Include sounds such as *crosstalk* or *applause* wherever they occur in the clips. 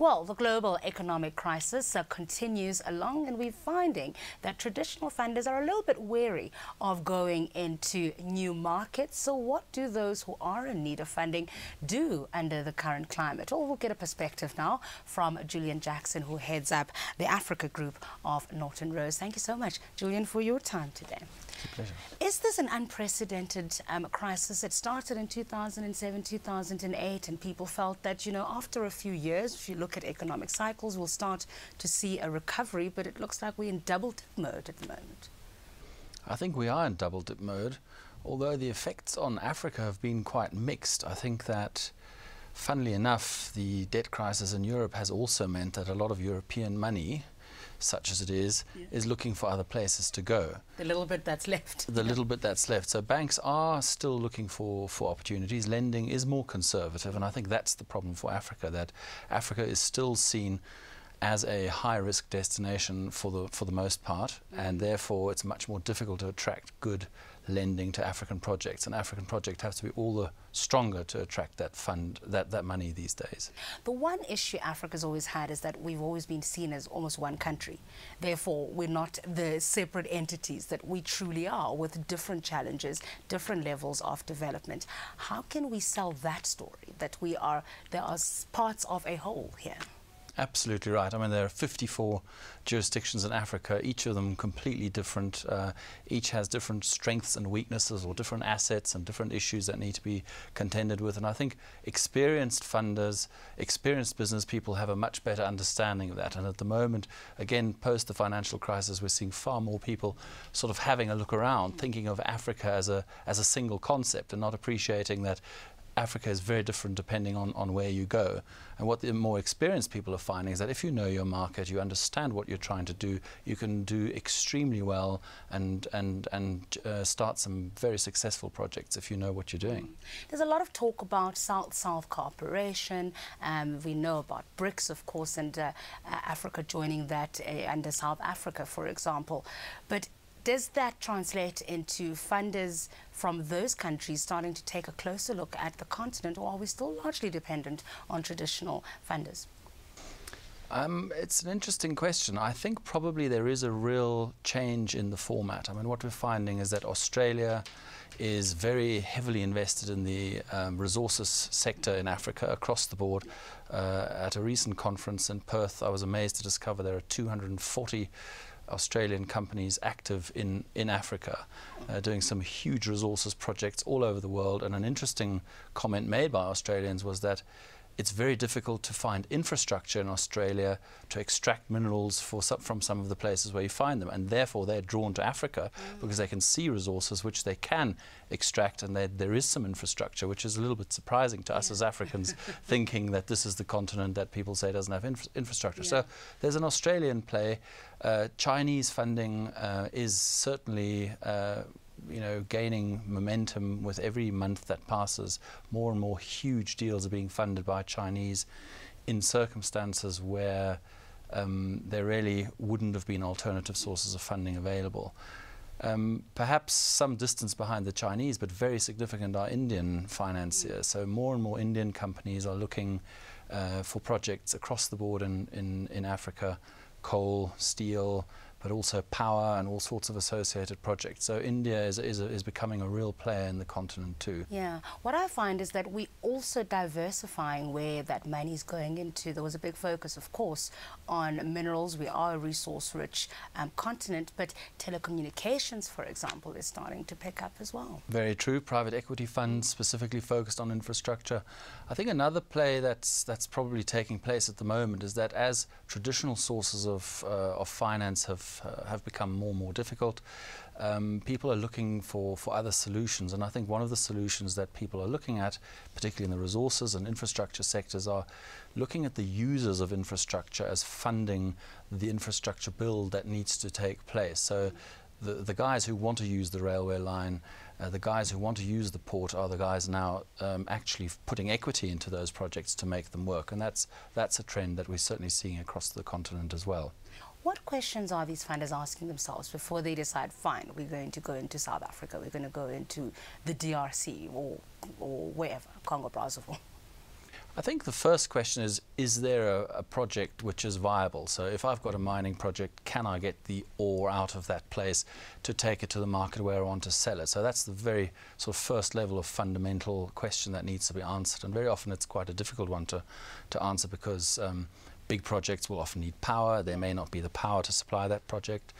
Well, the global economic crisis uh, continues along, and we're finding that traditional funders are a little bit wary of going into new markets. So, what do those who are in need of funding do under the current climate? Well, we'll get a perspective now from Julian Jackson, who heads up the Africa group of Norton Rose. Thank you so much, Julian, for your time today. pleasure. Is this an unprecedented um, crisis? It started in 2007, 2008, and people felt that, you know, after a few years, if you look at economic cycles, we'll start to see a recovery, but it looks like we're in double dip mode at the moment. I think we are in double dip mode, although the effects on Africa have been quite mixed. I think that, funnily enough, the debt crisis in Europe has also meant that a lot of European money such as it is, yeah. is looking for other places to go. The little bit that's left. The little bit that's left. So banks are still looking for, for opportunities. Lending is more conservative, and I think that's the problem for Africa, that Africa is still seen as a high risk destination for the for the most part, and therefore it's much more difficult to attract good lending to African projects. And African project has to be all the stronger to attract that fund, that, that money these days. The one issue Africa's always had is that we've always been seen as almost one country. Therefore, we're not the separate entities that we truly are with different challenges, different levels of development. How can we sell that story, that we are, there are parts of a whole here? Absolutely right. I mean, there are 54 jurisdictions in Africa, each of them completely different. Uh, each has different strengths and weaknesses or different assets and different issues that need to be contended with. And I think experienced funders, experienced business people have a much better understanding of that. And at the moment, again, post the financial crisis, we're seeing far more people sort of having a look around, thinking of Africa as a, as a single concept and not appreciating that Africa is very different depending on, on where you go. And what the more experienced people are finding is that if you know your market, you understand what you're trying to do, you can do extremely well and, and, and uh, start some very successful projects if you know what you're doing. There's a lot of talk about South-South cooperation. Um, we know about BRICS, of course, and uh, Africa joining that uh, under South Africa, for example. But does that translate into funders from those countries starting to take a closer look at the continent, or are we still largely dependent on traditional funders? Um, it's an interesting question. I think probably there is a real change in the format. I mean, what we're finding is that Australia is very heavily invested in the um, resources sector in Africa across the board. Uh, at a recent conference in Perth, I was amazed to discover there are 240 Australian companies active in, in Africa, uh, doing some huge resources projects all over the world. And an interesting comment made by Australians was that it's very difficult to find infrastructure in Australia to extract minerals some, from some of the places where you find them. And therefore, they're drawn to Africa mm. because they can see resources which they can extract, and there is some infrastructure, which is a little bit surprising to yeah. us as Africans, *laughs* thinking that this is the continent that people say doesn't have infra infrastructure. Yeah. So there's an Australian play. Uh, Chinese funding uh, is certainly. Uh, you know, gaining momentum with every month that passes. More and more huge deals are being funded by Chinese in circumstances where um, there really wouldn't have been alternative sources of funding available. Um, perhaps some distance behind the Chinese, but very significant are Indian financiers. So more and more Indian companies are looking uh, for projects across the board in, in, in Africa, coal, steel, but also power and all sorts of associated projects. So India is, is, is becoming a real player in the continent too. Yeah. What I find is that we also diversifying where that money is going into. There was a big focus, of course, on minerals. We are a resource-rich um, continent, but telecommunications, for example, is starting to pick up as well. Very true. Private equity funds specifically focused on infrastructure. I think another play that's, that's probably taking place at the moment is that as traditional sources of, uh, of finance have uh, have become more and more difficult. Um, people are looking for, for other solutions, and I think one of the solutions that people are looking at, particularly in the resources and infrastructure sectors, are looking at the users of infrastructure as funding the infrastructure build that needs to take place. So the, the guys who want to use the railway line, uh, the guys who want to use the port are the guys now um, actually putting equity into those projects to make them work. And that's, that's a trend that we're certainly seeing across the continent as well. What questions are these funders asking themselves before they decide, fine, we're going to go into South Africa, we're going to go into the DRC or, or wherever, Congo Brazzaville? I think the first question is is there a, a, project which is viable? So, if I've got a mining project, can I get the ore out of that place to take it to the market where I want to sell it? So, that's the very sort of first level of fundamental question that needs to be answered. And very often it's quite a difficult one to, to answer because um, big projects will often need power. There may not be the power to supply that project.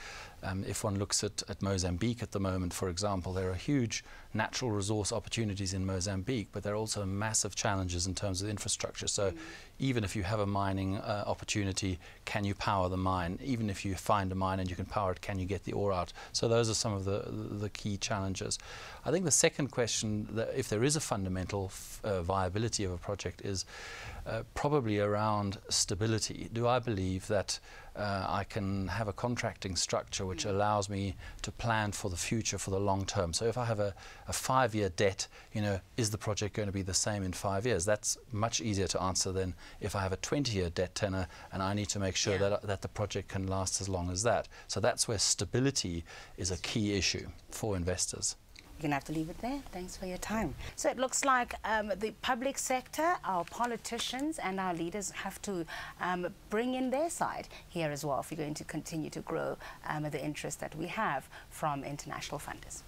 Um, if one looks at, at Mozambique at the moment, for example, there are huge natural resource opportunities in Mozambique, but there are also massive challenges in terms of infrastructure. So, mm. even if you have a mining uh, opportunity, can you power the mine? Even if you find a mine and you can power it, can you get the ore out? So, those are some of the, the key challenges. I think the second question, if there is a fundamental uh, viability of a project, is uh, probably around stability. Do I believe that uh, I can have a contracting structure which allows me to plan for the future for the long term. So if I have a, a five-year debt, you know, is the project going to be the same in five years? That's much easier to answer than if I have a 20-year debt tenor and I need to make sure yeah. that, that the project can last as long as that. So that's where stability is a key issue for investors. You're going to have to leave it there. Thanks for your time. So it looks like um, the public sector, our politicians and our leaders have to um, bring in their side here as well if we're going to continue to grow um, the interest that we have from international funders.